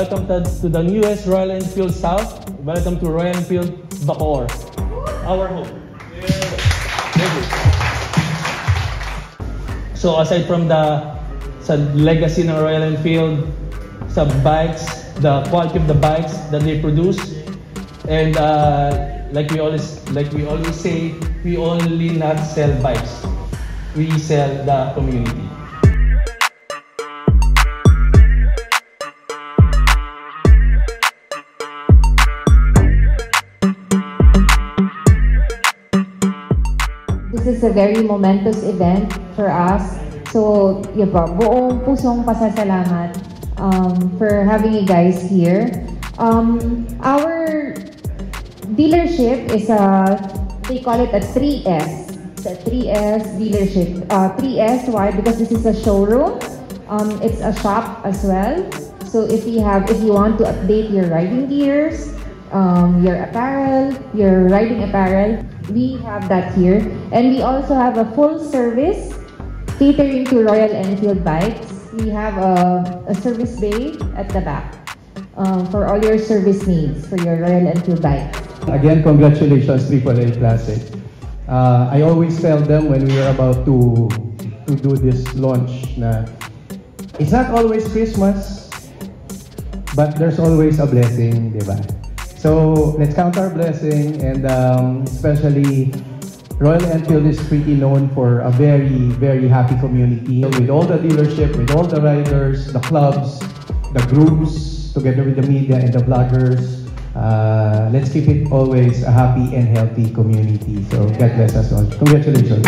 Welcome to, the newest Royal Enfield South. Welcome to Royal Enfield Bacoor. Our home. Thank you. So aside from the sa legacy ng Royal Enfield, sa bikes, the quality of the bikes that they produce, and uh, like we always like we always say, we only not sell bikes. We sell the community. Is a very momentous event for us. So, yun po, buong pusong pasasalamat um, for having you guys here. Um, our dealership is a, they call it a 3S. It's a 3S dealership. Uh, 3S, why? Because this is a showroom. Um, it's a shop as well. So if you have, if you want to update your riding gears, um, your apparel, your riding apparel, we have that here. And we also have a full service catering to Royal Enfield bikes. We have a, a service bay at the back um, for all your service needs for your Royal Enfield bike. Again, congratulations, AAA Classic. Uh, I always tell them when we are about to to do this launch na it's not always Christmas, but there's always a blessing, di ba? So let's count our blessing and um, especially Royal Enfield is pretty known for a very, very happy community with all the dealership, with all the riders, the clubs, the groups, together with the media and the vloggers. Uh, let's keep it always a happy and healthy community. So God bless us all. Congratulations.